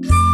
Bye.